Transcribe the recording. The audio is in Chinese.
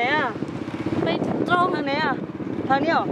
ไหนอ่ะ ไปตรงทางไหนอ่ะ ทางนี้อ่ะ